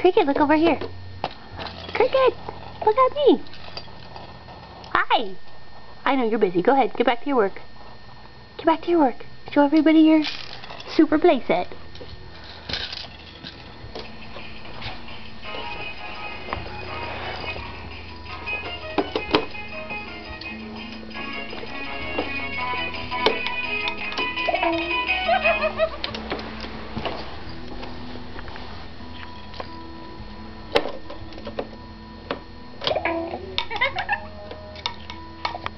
Cricket, look over here. Cricket, look at me. Hi. I know you're busy. Go ahead. Get back to your work. Get back to your work. Show everybody your super playset.